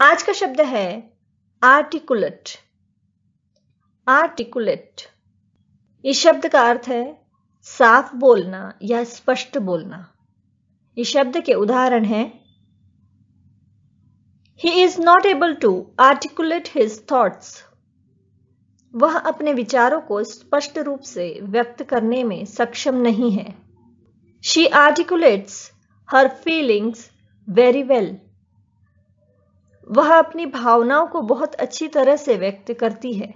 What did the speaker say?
आज का शब्द है आर्टिकुलेट आर्टिकुलेट इस शब्द का अर्थ है साफ़ बोलना या स्पष्ट बोलना। इस शब्द के उदाहरण हैं he is not able to articulate his thoughts वह अपने विचारों को स्पष्ट रूप से व्यक्त करने में सक्षम नहीं है। She articulates her feelings very well वह अपनी भावनाओं को बहुत अच्छी तरह से व्यक्त करती है।